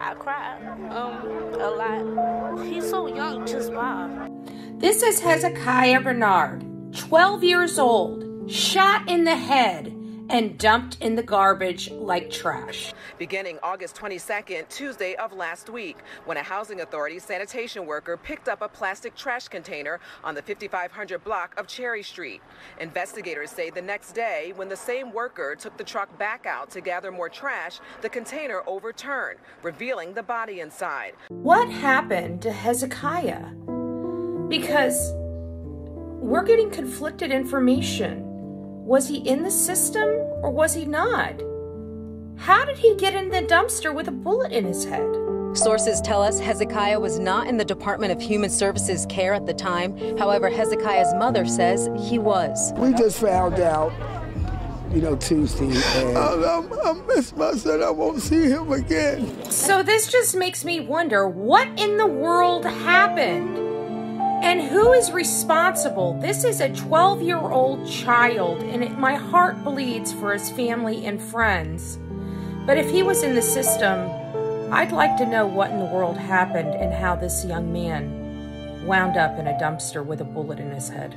I cried um, a lot. He's so young, just Bob. This is Hezekiah Bernard, 12 years old, shot in the head and dumped in the garbage like trash. Beginning August 22nd, Tuesday of last week, when a housing authority sanitation worker picked up a plastic trash container on the 5500 block of Cherry Street. Investigators say the next day, when the same worker took the truck back out to gather more trash, the container overturned, revealing the body inside. What happened to Hezekiah? Because we're getting conflicted information. Was he in the system or was he not? How did he get in the dumpster with a bullet in his head? Sources tell us Hezekiah was not in the Department of Human Services care at the time. However, Hezekiah's mother says he was. We just found out, you know, Tuesday. And I, I, I miss my son. I won't see him again. So this just makes me wonder what in the world happened? And who is responsible? This is a 12 year old child, and it, my heart bleeds for his family and friends. But if he was in the system, I'd like to know what in the world happened and how this young man wound up in a dumpster with a bullet in his head.